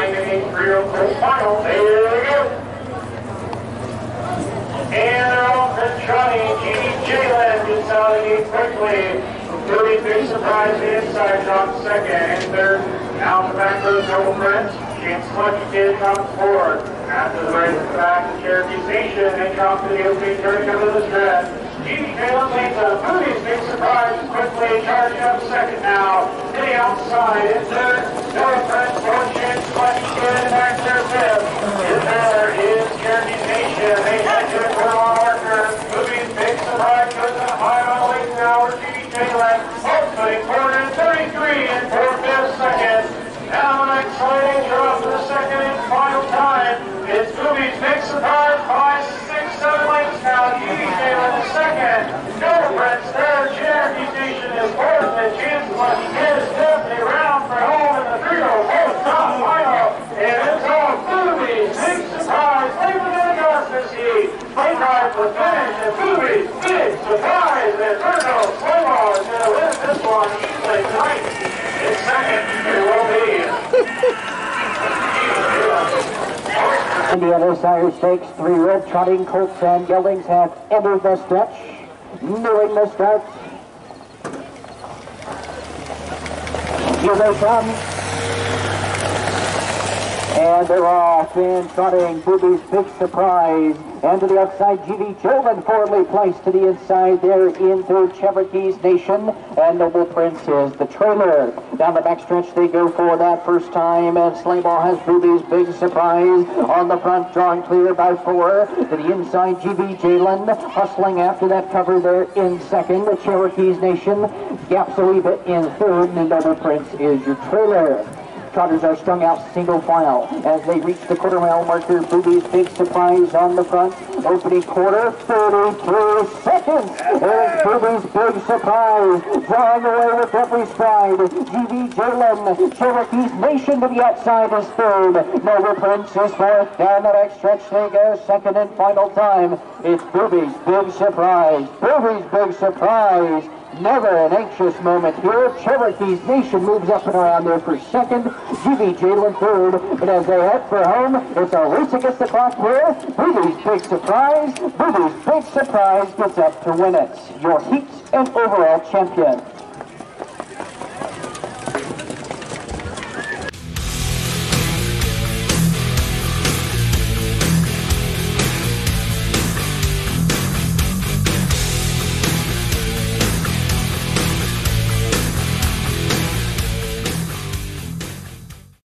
988 three-year-old final. There we go. And off and trotting. Jeannie Jalen gets out of the gate quickly. Really big surprise the inside second and third. Now the back goes Noble Prince. Chance Lucky Kid comes forward. After the race the back, the Cherokee's Nation then comes to the opening turn over the stretch. Jeannie Jalen leads a Boobie's big surprise quickly up second now. Outside in third. Noble Prince, fourth Chance Lucky Kid back there fifth. In there is Cherokee Nation. They head to the corner marker. Boobie's big surprise goes up high on the late now. Jeannie Jalen opening forward in 33 and four fifth second. Now an exciting drop for the second and final time. It's Boobie's big surprise by six, seven lengths now. Jeannie Jalen is second. Noble Prince third. Cherokee's Nation is fourth. And Chance Lucky is definitely round for home in the three-row. Both top final. And it's all Boobie's big surprise. Leaving in the darkness heat. Play drive for finish. And Boobie's big surprise. And Virgo Slaybaugh to win this one easily tonight. In second, it will be. Indiana Sire Stakes, three red trotting colts and geldings have entered the stretch. Nearing the start. Here they come. And they're off in trotting Boobie's big surprise. And to the outside, GV Jovan forwardly placed to the inside there in third Cherokee's Nation. And Noble Prince is the trailer. Down the backstretch they go for that first time. And Slayball has Boobie's big surprise on the front, drawing clear by four. To the inside, GV Jalen hustling after that cover there in second. The Cherokee's Nation gaps a wee bit in third. And Noble Prince is your trailer. Trotters are strung out single file as they reach the quarter mile marker. Boobie's big surprise on the front. Opening quarter, 33 seconds. There's Boobie's big surprise. Drawing away with every stride. GV Jalen, Cherokee's Nation to the outside is third. Noble Prince is fourth. Down the back stretch they go. Second and final time. It's Boobie's big surprise. Boobie's big surprise. Never an anxious moment here. Cherokee's Nation moves up and around there for second. GV Jalen third. And as they head for home, it's a race against the clock here. Boobie's big surprise. Boobie's big surprise gets up to win it. Your heat and overall champion.